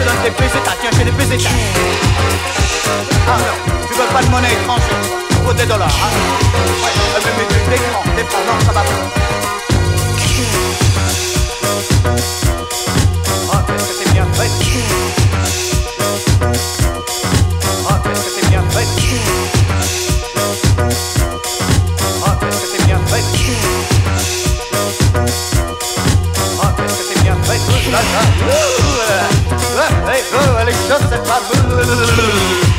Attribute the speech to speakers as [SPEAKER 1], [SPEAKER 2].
[SPEAKER 1] c'est des baisers, t'as tiens, j'ai des baisers, Ah non, tu veux pas de monnaie étrangère, faut des dollars, hein. Ouais, mais mais tu l'écran, des non, ça va pas. Ah, oh, qu'est-ce que t'es bien fait Oh, qu'est-ce que t'es bien fait Oh, qu'est-ce que t'es bien fait ah, que t'es bien amoureux, les chaussettes pas
[SPEAKER 2] bleues.